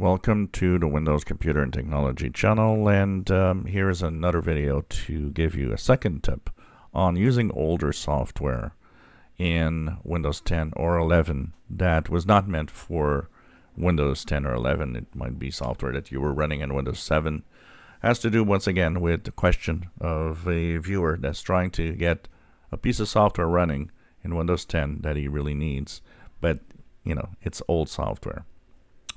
Welcome to the Windows Computer and Technology channel and um, here is another video to give you a second tip on using older software in Windows 10 or 11 that was not meant for Windows 10 or 11. It might be software that you were running in Windows 7. Has to do once again with the question of a viewer that's trying to get a piece of software running in Windows 10 that he really needs, but you know, it's old software.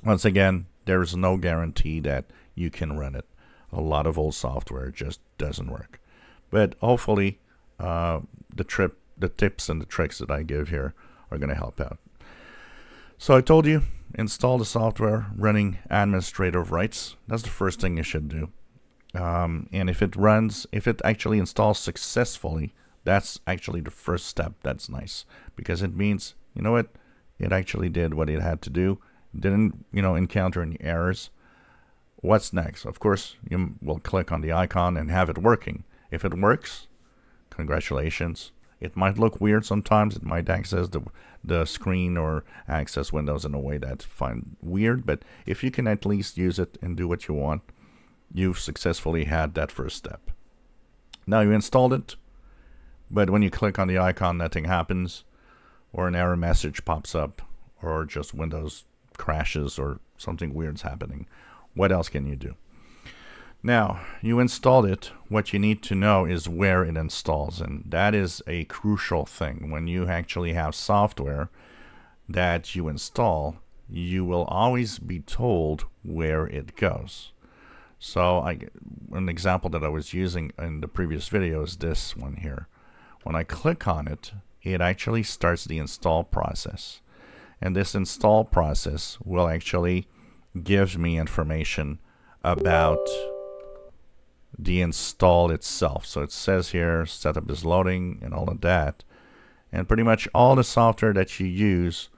Once again, there's no guarantee that you can run it. A lot of old software just doesn't work. But hopefully, uh, the trip, the tips and the tricks that I give here are going to help out. So I told you, install the software running administrative rights. That's the first thing you should do. Um, and if it runs, if it actually installs successfully, that's actually the first step. That's nice because it means, you know what, it actually did what it had to do didn't you know encounter any errors what's next? Of course you will click on the icon and have it working. If it works congratulations. It might look weird sometimes. It might access the the screen or access windows in a way that find weird but if you can at least use it and do what you want you've successfully had that first step. Now you installed it but when you click on the icon nothing happens or an error message pops up or just windows crashes or something weird's happening. What else can you do? Now, you installed it. What you need to know is where it installs. And that is a crucial thing. When you actually have software that you install, you will always be told where it goes. So I, an example that I was using in the previous video is this one here. When I click on it, it actually starts the install process and this install process will actually give me information about the install itself. So it says here setup is loading and all of that. And pretty much all the software that you use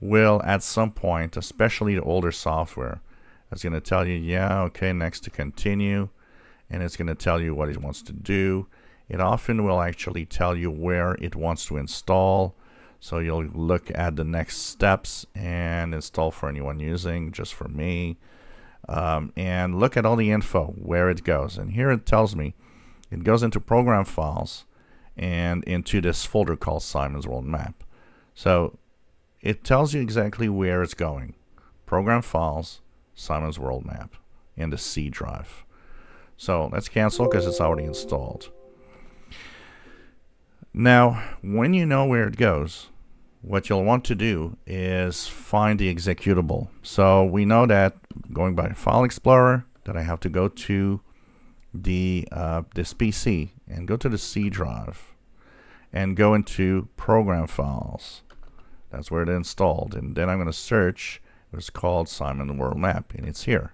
will at some point, especially the older software, it's going to tell you, yeah, okay, next to continue. And it's going to tell you what it wants to do. It often will actually tell you where it wants to install so you'll look at the next steps and install for anyone using, just for me. Um, and look at all the info, where it goes. And here it tells me it goes into program files and into this folder called Simon's World Map. So it tells you exactly where it's going. Program files, Simon's World Map, in the C drive. So let's cancel because it's already installed. Now, when you know where it goes, what you'll want to do is find the executable. So we know that going by File Explorer that I have to go to the uh, this PC and go to the C drive and go into Program Files. That's where it installed. And then I'm going to search what's called Simon World Map, and it's here.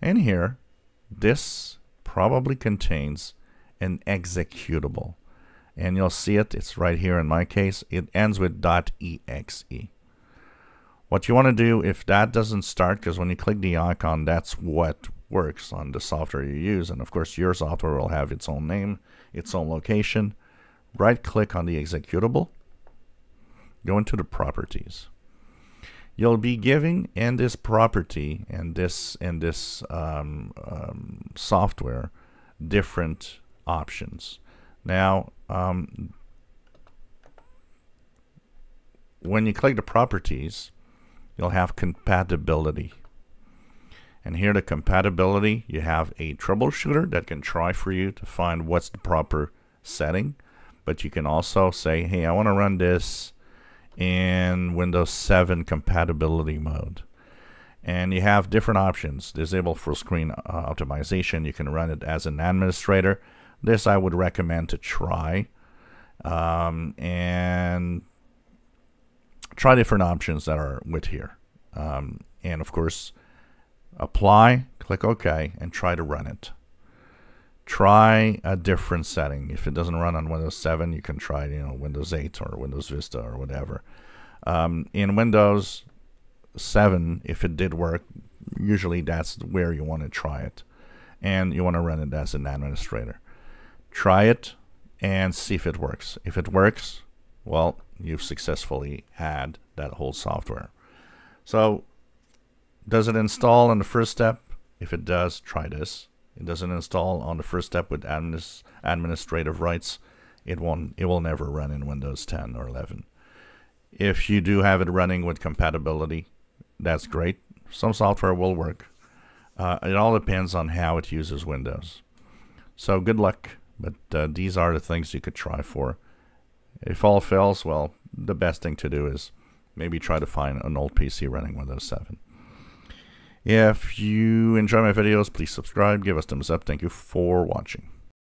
And here, this probably contains an executable and you'll see it. It's right here in my case. It ends with .exe. What you want to do if that doesn't start because when you click the icon that's what works on the software you use. And of course your software will have its own name its own location. Right click on the executable. Go into the properties. You'll be giving in this property and this in this um, um, software different options. Now, um, when you click the properties, you'll have compatibility. And here the compatibility, you have a troubleshooter that can try for you to find what's the proper setting. But you can also say, hey, I want to run this in Windows 7 compatibility mode. And you have different options. Disable full screen uh, optimization. You can run it as an administrator. This I would recommend to try. Um, and try different options that are with here. Um, and of course, apply, click OK, and try to run it. Try a different setting. If it doesn't run on Windows 7, you can try you know Windows 8 or Windows Vista or whatever. Um, in Windows 7, if it did work, usually that's where you want to try it. And you want to run it as an administrator try it and see if it works. If it works, well, you've successfully had that whole software. So Does it install on the first step? If it does, try this. It doesn't install on the first step with administ administrative rights. It won't. It will never run in Windows 10 or 11. If you do have it running with compatibility, that's great. Some software will work. Uh, it all depends on how it uses Windows. So good luck, but uh, these are the things you could try for. If all fails, well, the best thing to do is maybe try to find an old PC running Windows 7. If you enjoy my videos, please subscribe, give us thumbs up. Thank you for watching.